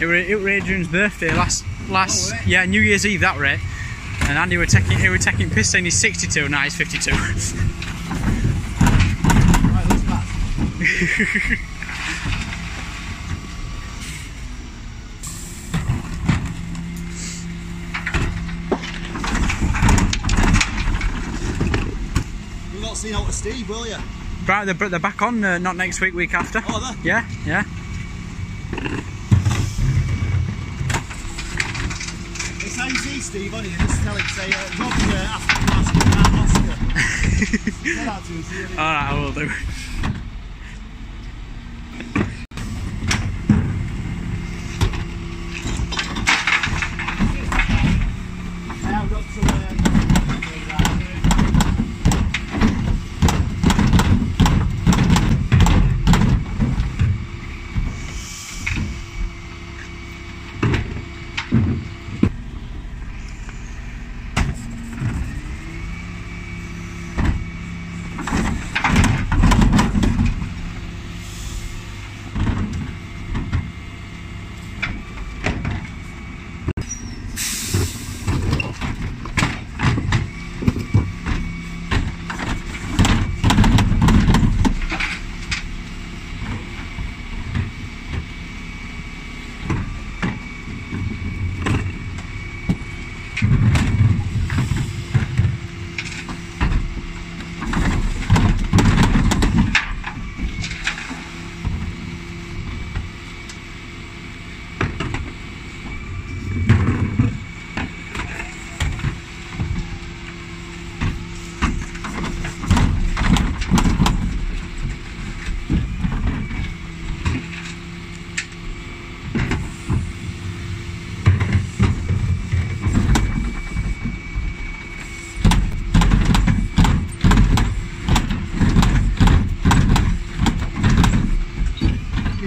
It were it were Adrian's birthday last last Oh, yeah New Year's Eve that rate, and Andy were taking he were taking piss saying he's 62 now he's 52. Right, who's that? You've not seen out of Steve, will you? Right, they're, they're back on uh, not next week week after. Oh, they? Yeah, yeah. Steve, on you just tell him, say, uh, Rob's uh, after about Oscar. Tell that to him, see you All right, I will do. Yeah, I've got some. Uh,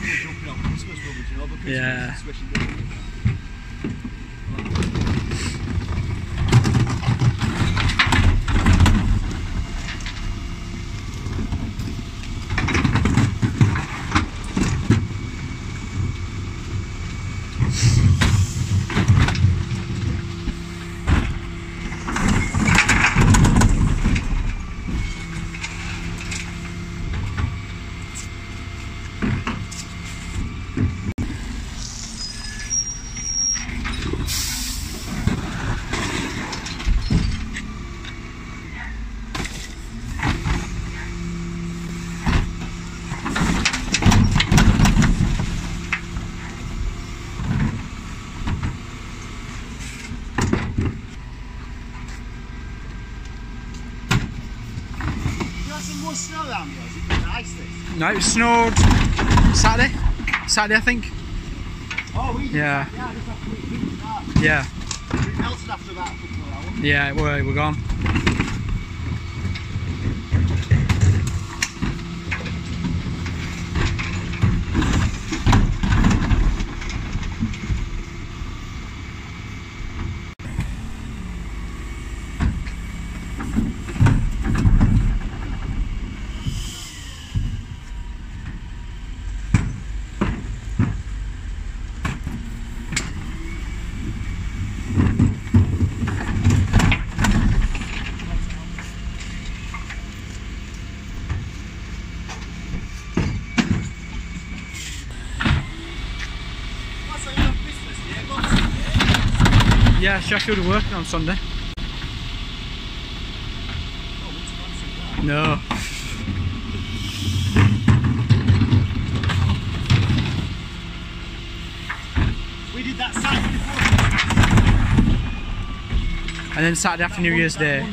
people jumping on Christmas rubbish, you know, Christmas Yeah. No, it snowed Saturday. Saturday, I think. Oh, we Yeah. Yeah, just after we finished that. Yeah, We melted after about a couple of hours. yeah, we're we're gone. Yeah, Sheffield are working on Sunday. Oh, it's Boxing Day. No. We did that Saturday before. And then Saturday after New Year's Day.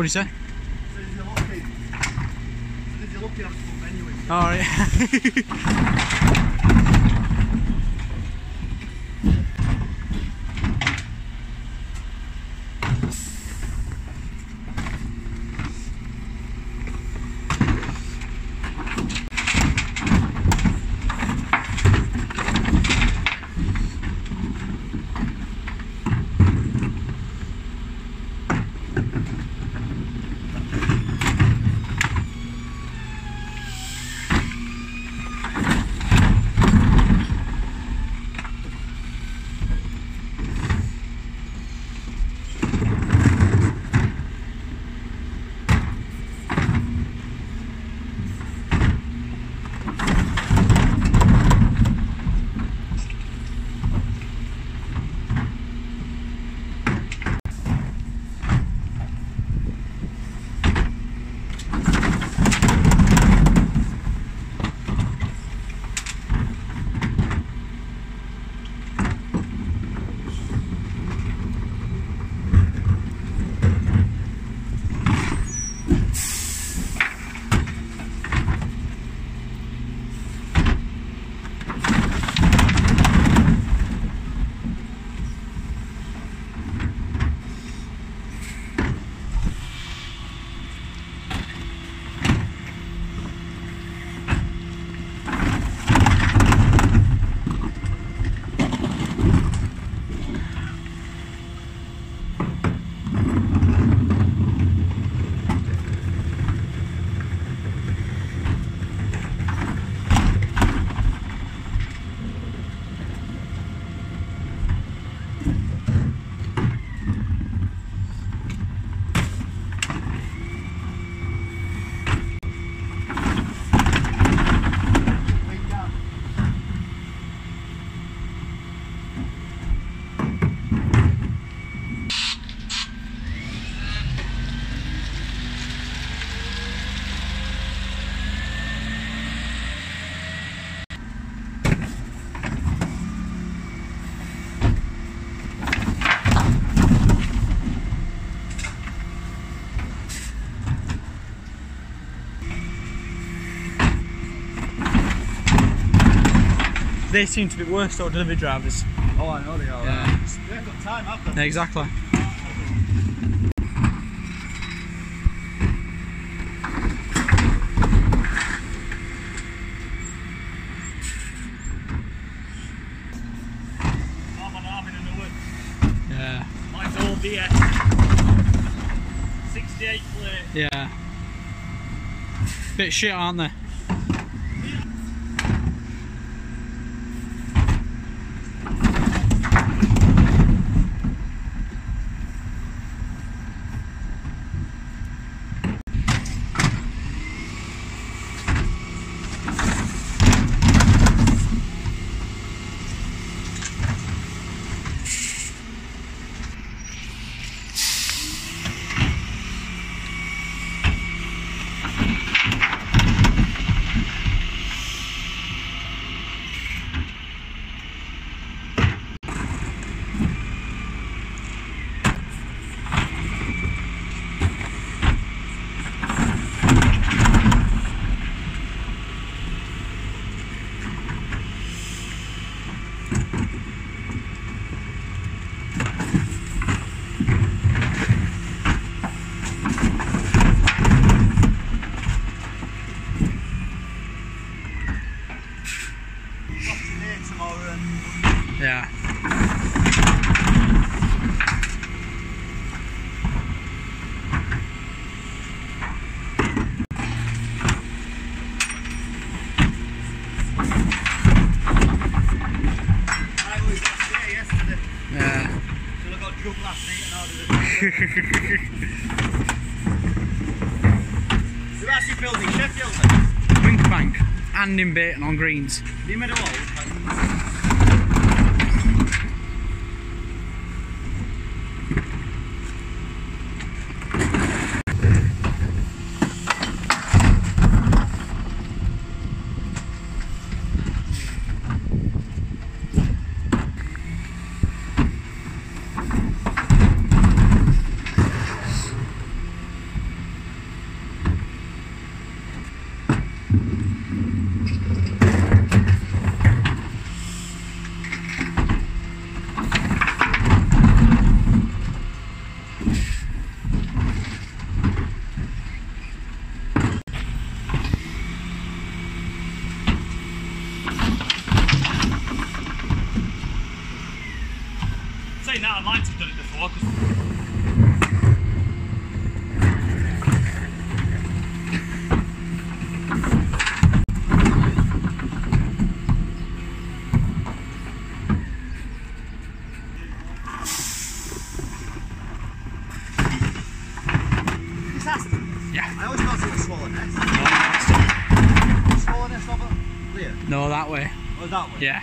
What do you say? So if you're lucky, so if you're lucky, I've put menu in. Oh, yeah. They seem to be worse though, delivery drivers. Oh, I know they are. Yeah. They haven't got time, have they? Yeah, exactly. Arm on arm in a new one. Yeah. Mine's all DS. 68 plate. Yeah. Bit shit, aren't they? Got today, tomorrow, and Yeah. I was yesterday, yesterday. Yeah. Till I got drunk last night and ordered it. Who actually in Sheffield then? Wincobank and in Bayton on greens. You made Yeah.